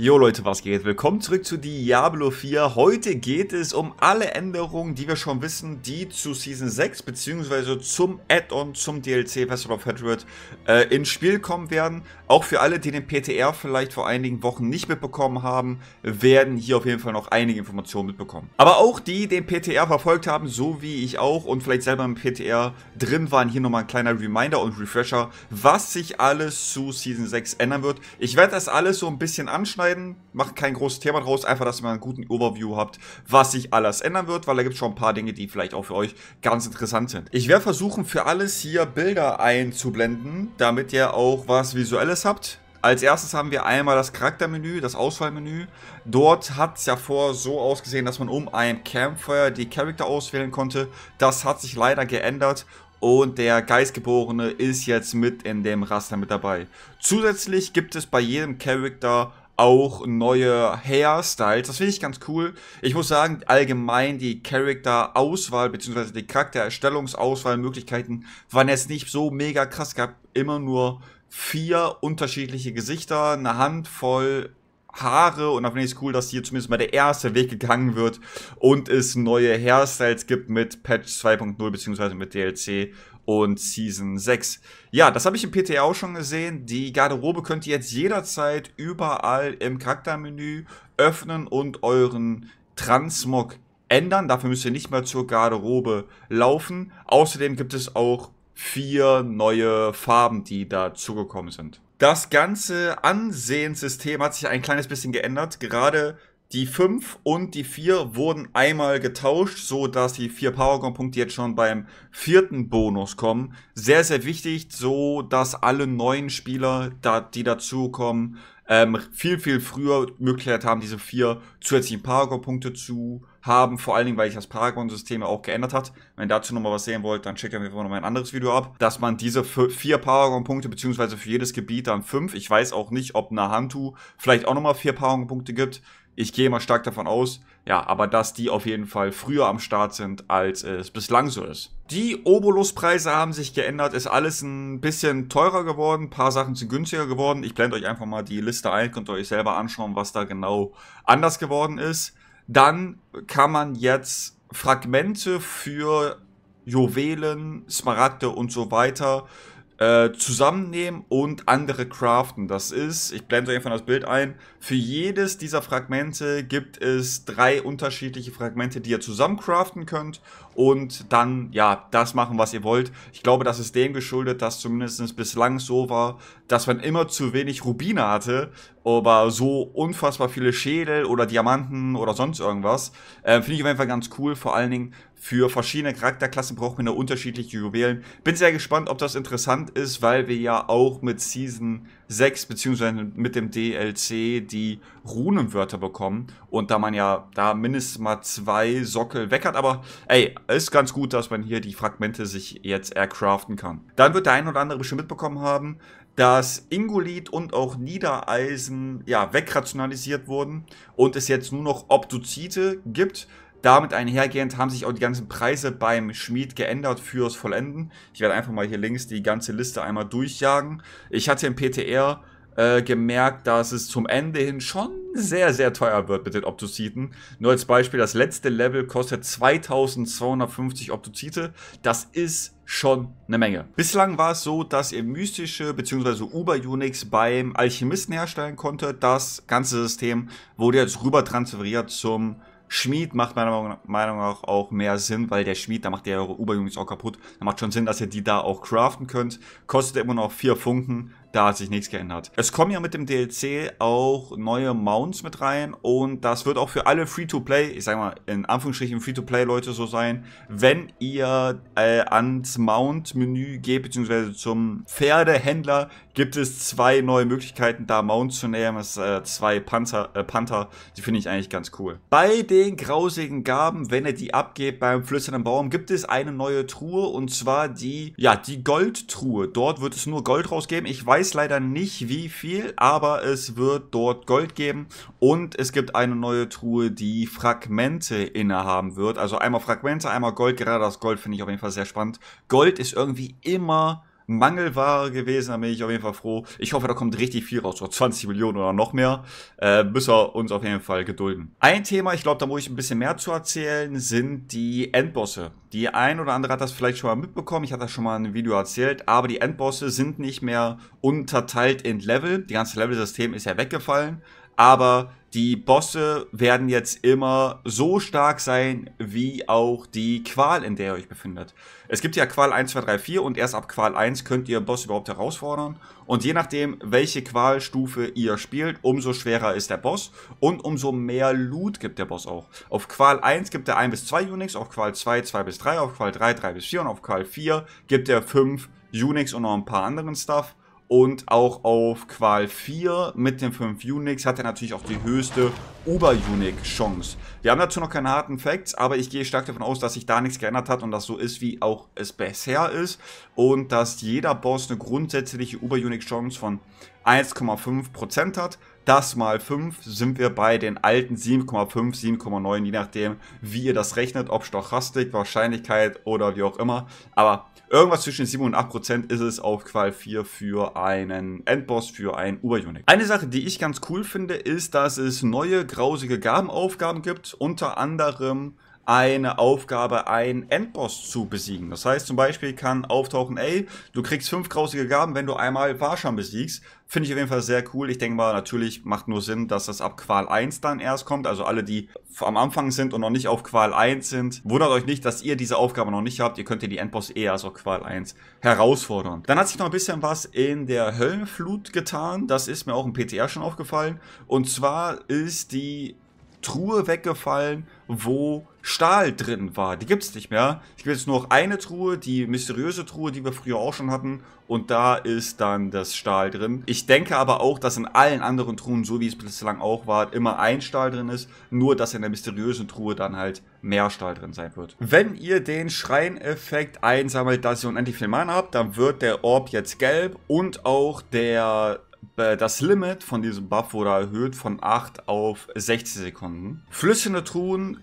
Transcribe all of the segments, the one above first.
Jo Leute, was geht? Willkommen zurück zu Diablo 4. Heute geht es um alle Änderungen, die wir schon wissen, die zu Season 6 bzw. zum Add-on zum DLC Festival of Hatred äh, ins Spiel kommen werden. Auch für alle, die den PTR vielleicht vor einigen Wochen nicht mitbekommen haben, werden hier auf jeden Fall noch einige Informationen mitbekommen. Aber auch die, die den PTR verfolgt haben, so wie ich auch und vielleicht selber im PTR drin waren, hier nochmal ein kleiner Reminder und Refresher, was sich alles zu Season 6 ändern wird. Ich werde das alles so ein bisschen anschneiden schneiden, macht kein großes Thema draus, einfach, dass ihr mal einen guten Overview habt, was sich alles ändern wird, weil da gibt es schon ein paar Dinge, die vielleicht auch für euch ganz interessant sind. Ich werde versuchen, für alles hier Bilder einzublenden, damit ihr auch was Visuelles habt. Als erstes haben wir einmal das Charaktermenü, das Auswahlmenü. Dort hat es ja vor so ausgesehen, dass man um ein Campfire die Charakter auswählen konnte. Das hat sich leider geändert und der Geistgeborene ist jetzt mit in dem Raster mit dabei. Zusätzlich gibt es bei jedem Charakter auch neue Hairstyles. Das finde ich ganz cool. Ich muss sagen, allgemein die Charakter-Auswahl bzw. die Charaktererstellungsauswahlmöglichkeiten waren jetzt nicht so mega krass. Es gab immer nur vier unterschiedliche Gesichter, eine Handvoll Haare und da finde ich es cool, dass hier zumindest mal der erste Weg gegangen wird und es neue Hairstyles gibt mit Patch 2.0 bzw. mit DLC und Season 6. Ja, das habe ich im PTA auch schon gesehen. Die Garderobe könnt ihr jetzt jederzeit überall im Charaktermenü öffnen und euren Transmog ändern. Dafür müsst ihr nicht mehr zur Garderobe laufen. Außerdem gibt es auch vier neue Farben, die dazugekommen sind. Das ganze Ansehenssystem hat sich ein kleines bisschen geändert. Gerade die 5 und die 4 wurden einmal getauscht, so dass die 4 Powergon-Punkte jetzt schon beim vierten Bonus kommen. Sehr, sehr wichtig, so dass alle neuen Spieler, die dazukommen, ähm, viel, viel früher Möglichkeit haben, diese 4 zusätzlichen Paragon-Punkte zu haben. Vor allen Dingen, weil sich das Paragon-System auch geändert hat. Wenn ihr dazu nochmal was sehen wollt, dann checkt einfach nochmal ein anderes Video ab. Dass man diese 4 Paragon-Punkte, beziehungsweise für jedes Gebiet dann 5, ich weiß auch nicht, ob Nahantu vielleicht auch nochmal 4 Paragon-Punkte gibt, ich gehe mal stark davon aus, ja, aber dass die auf jeden Fall früher am Start sind, als es bislang so ist. Die Obolus-Preise haben sich geändert, ist alles ein bisschen teurer geworden, ein paar Sachen sind günstiger geworden. Ich blende euch einfach mal die Liste ein, könnt ihr euch selber anschauen, was da genau anders geworden ist. Dann kann man jetzt Fragmente für Juwelen, Smaragde und so weiter äh, zusammennehmen und andere craften. Das ist, ich blende euch einfach das Bild ein, für jedes dieser Fragmente gibt es drei unterschiedliche Fragmente, die ihr zusammen craften könnt und dann, ja, das machen, was ihr wollt. Ich glaube, das ist dem geschuldet, dass zumindest bislang so war, dass man immer zu wenig Rubine hatte, aber so unfassbar viele Schädel oder Diamanten oder sonst irgendwas. Äh, Finde ich auf jeden Fall ganz cool, vor allen Dingen für verschiedene Charakterklassen braucht man da unterschiedliche Juwelen. Bin sehr gespannt, ob das interessant ist, weil wir ja auch mit Season 6 beziehungsweise mit dem DLC die Runenwörter bekommen und da man ja da mindestens mal zwei Sockel weg hat, aber ey, ist ganz gut, dass man hier die Fragmente sich jetzt ercraften kann. Dann wird der ein oder andere bestimmt mitbekommen haben, dass Ingolit und auch Niedereisen ja wegrationalisiert wurden und es jetzt nur noch Obduzite gibt. Damit einhergehend haben sich auch die ganzen Preise beim Schmied geändert fürs Vollenden. Ich werde einfach mal hier links die ganze Liste einmal durchjagen. Ich hatte im PTR äh, gemerkt, dass es zum Ende hin schon sehr, sehr teuer wird mit den Optoziten. Nur als Beispiel, das letzte Level kostet 2250 Optozite. Das ist schon eine Menge. Bislang war es so, dass ihr mystische bzw. Uber-Unix beim Alchemisten herstellen konnte. Das ganze System wurde jetzt rüber transferiert zum Schmied macht meiner Meinung nach auch mehr Sinn, weil der Schmied, da macht der eure Uber-Unix auch kaputt. Da macht schon Sinn, dass ihr die da auch craften könnt. Kostet immer noch vier Funken da hat sich nichts geändert. Es kommen ja mit dem DLC auch neue Mounts mit rein und das wird auch für alle Free-to-Play, ich sag mal in Anführungsstrichen Free-to-Play-Leute so sein, wenn ihr äh, ans Mount-Menü geht, beziehungsweise zum Pferdehändler, gibt es zwei neue Möglichkeiten, da Mounts zu nehmen. Das äh, zwei Panzer, äh, Panther, die finde ich eigentlich ganz cool. Bei den grausigen Gaben, wenn ihr die abgebt beim flüsternden Baum, gibt es eine neue Truhe und zwar die, ja, die Goldtruhe. Dort wird es nur Gold rausgeben. Ich weiß weiß leider nicht wie viel, aber es wird dort Gold geben und es gibt eine neue Truhe, die Fragmente innehaben wird. Also einmal Fragmente, einmal Gold. Gerade das Gold finde ich auf jeden Fall sehr spannend. Gold ist irgendwie immer Mangelware gewesen, da bin ich auf jeden Fall froh. Ich hoffe, da kommt richtig viel raus, so 20 Millionen oder noch mehr. Äh, müssen wir uns auf jeden Fall gedulden. Ein Thema, ich glaube, da muss ich ein bisschen mehr zu erzählen, sind die Endbosse. Die ein oder andere hat das vielleicht schon mal mitbekommen, ich hatte das schon mal in einem Video erzählt, aber die Endbosse sind nicht mehr unterteilt in Level. Die ganze Level-System ist ja weggefallen, aber die Bosse werden jetzt immer so stark sein, wie auch die Qual, in der ihr euch befindet. Es gibt ja Qual 1, 2, 3, 4 und erst ab Qual 1 könnt ihr Boss überhaupt herausfordern. Und je nachdem, welche Qualstufe ihr spielt, umso schwerer ist der Boss und umso mehr Loot gibt der Boss auch. Auf Qual 1 gibt er 1 bis 2 Unix, auf Qual 2 2 bis 3, auf Qual 3 3 bis 4 und auf Qual 4 gibt er 5 Unix und noch ein paar anderen Stuff. Und auch auf Qual 4 mit den 5 Unix hat er natürlich auch die höchste Ober-Unix-Chance. Wir haben dazu noch keine harten Facts, aber ich gehe stark davon aus, dass sich da nichts geändert hat und das so ist, wie auch es bisher ist. Und dass jeder Boss eine grundsätzliche Ober-Unix-Chance von 1,5% hat. Das mal 5 sind wir bei den alten 7,5, 7,9, je nachdem, wie ihr das rechnet, ob Stochastik, Wahrscheinlichkeit oder wie auch immer. Aber Irgendwas zwischen 7 und 8 Prozent ist es auf Qual 4 für einen Endboss, für ein Uber-Unit. Eine Sache, die ich ganz cool finde, ist, dass es neue grausige Gabenaufgaben gibt. Unter anderem eine Aufgabe, einen Endboss zu besiegen. Das heißt, zum Beispiel kann auftauchen, ey, du kriegst fünf grausige Gaben, wenn du einmal Warscham besiegst. Finde ich auf jeden Fall sehr cool. Ich denke mal, natürlich macht nur Sinn, dass das ab Qual 1 dann erst kommt. Also alle, die am Anfang sind und noch nicht auf Qual 1 sind, wundert euch nicht, dass ihr diese Aufgabe noch nicht habt. Ihr könnt ihr die Endboss eher als auf Qual 1 herausfordern. Dann hat sich noch ein bisschen was in der Höllenflut getan. Das ist mir auch im PTR schon aufgefallen. Und zwar ist die Truhe weggefallen, wo Stahl drin war. Die gibt es nicht mehr. Es gibt jetzt nur noch eine Truhe, die mysteriöse Truhe, die wir früher auch schon hatten. Und da ist dann das Stahl drin. Ich denke aber auch, dass in allen anderen Truhen, so wie es bislang auch war, immer ein Stahl drin ist. Nur, dass in der mysteriösen Truhe dann halt mehr Stahl drin sein wird. Wenn ihr den Schreineffekt einsammelt, dass ihr unendlich viel Mana habt, dann wird der Orb jetzt gelb und auch der das Limit von diesem Buff wurde erhöht von 8 auf 60 Sekunden. Flüssige Truhen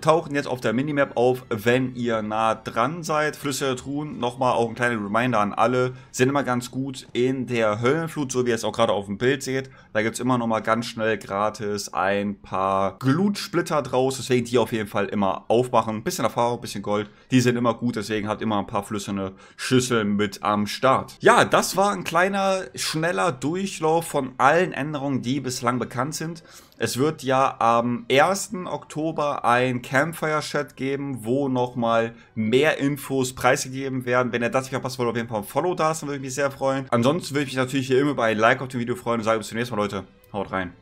tauchen jetzt auf der Minimap auf, wenn ihr nah dran seid. Flüssige Truhen, nochmal auch ein kleiner Reminder an alle, sind immer ganz gut in der Höllenflut, so wie ihr es auch gerade auf dem Bild seht. Da gibt es immer nochmal ganz schnell gratis ein paar Glutsplitter draus, deswegen die auf jeden Fall immer aufmachen. Bisschen Erfahrung, bisschen Gold, die sind immer gut, deswegen habt immer ein paar flüssige Schüsseln mit am Start. Ja, das war ein kleiner, schneller Durch Durchlauf von allen Änderungen, die bislang bekannt sind. Es wird ja am 1. Oktober ein Campfire-Chat geben, wo nochmal mehr Infos preisgegeben werden. Wenn ihr das nicht verpasst wollt, auf jeden Fall ein Follow da dann würde ich mich sehr freuen. Ansonsten würde ich mich natürlich hier immer bei ein Like auf dem Video freuen und sage bis zum nächsten Mal, Leute. Haut rein.